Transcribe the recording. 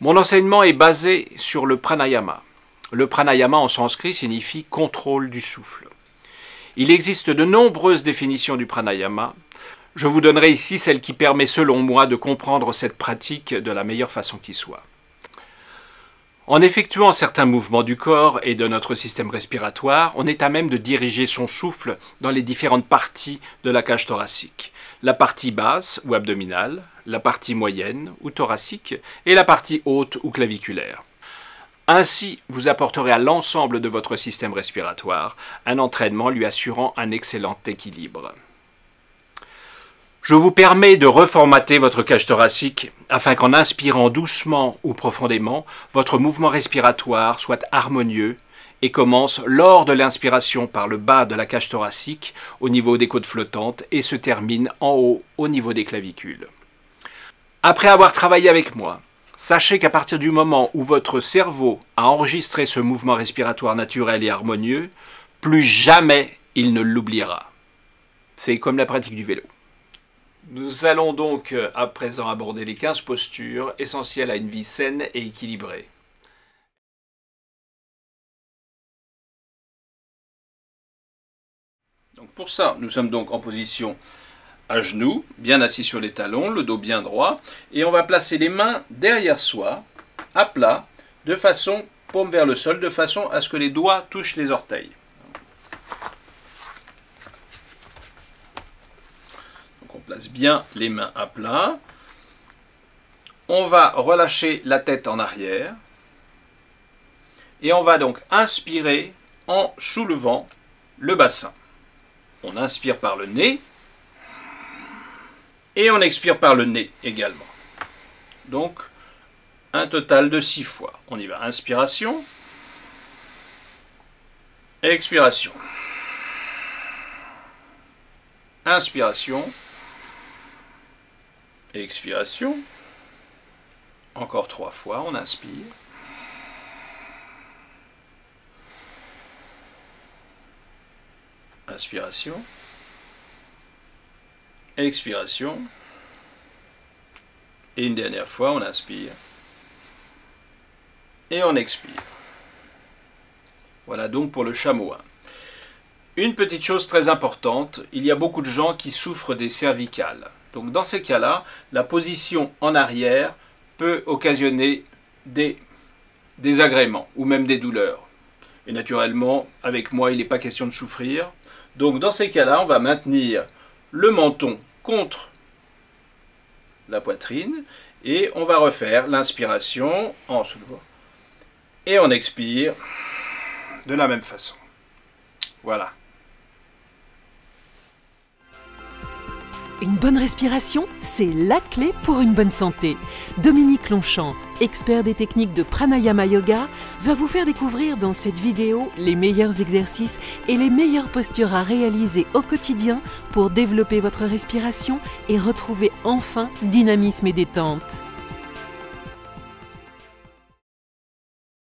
Mon enseignement est basé sur le pranayama. Le pranayama en sanskrit signifie contrôle du souffle. Il existe de nombreuses définitions du pranayama. Je vous donnerai ici celle qui permet selon moi de comprendre cette pratique de la meilleure façon qui soit. En effectuant certains mouvements du corps et de notre système respiratoire, on est à même de diriger son souffle dans les différentes parties de la cage thoracique. La partie basse ou abdominale, la partie moyenne ou thoracique et la partie haute ou claviculaire. Ainsi, vous apporterez à l'ensemble de votre système respiratoire un entraînement lui assurant un excellent équilibre. Je vous permets de reformater votre cage thoracique afin qu'en inspirant doucement ou profondément, votre mouvement respiratoire soit harmonieux et commence lors de l'inspiration par le bas de la cage thoracique au niveau des côtes flottantes et se termine en haut au niveau des clavicules. Après avoir travaillé avec moi, Sachez qu'à partir du moment où votre cerveau a enregistré ce mouvement respiratoire naturel et harmonieux, plus jamais il ne l'oubliera. C'est comme la pratique du vélo. Nous allons donc euh, à présent aborder les 15 postures essentielles à une vie saine et équilibrée. Pour ça, nous sommes donc en position à genoux, bien assis sur les talons, le dos bien droit, et on va placer les mains derrière soi, à plat, de façon, paume vers le sol, de façon à ce que les doigts touchent les orteils. On place bien les mains à plat. On va relâcher la tête en arrière. Et on va donc inspirer en soulevant le bassin. On inspire par le nez, et on expire par le nez également. Donc, un total de six fois. On y va. Inspiration. Expiration. Inspiration. Expiration. Encore trois fois, on inspire. Inspiration. Expiration. Et une dernière fois, on inspire. Et on expire. Voilà donc pour le chameau. Une petite chose très importante, il y a beaucoup de gens qui souffrent des cervicales. Donc dans ces cas-là, la position en arrière peut occasionner des désagréments ou même des douleurs. Et naturellement, avec moi, il n'est pas question de souffrir. Donc dans ces cas-là, on va maintenir le menton contre la poitrine et on va refaire l'inspiration en soulevant et on expire de la même façon. Voilà. Une bonne respiration, c'est la clé pour une bonne santé. Dominique Longchamp, expert des techniques de pranayama yoga, va vous faire découvrir dans cette vidéo les meilleurs exercices et les meilleures postures à réaliser au quotidien pour développer votre respiration et retrouver enfin dynamisme et détente.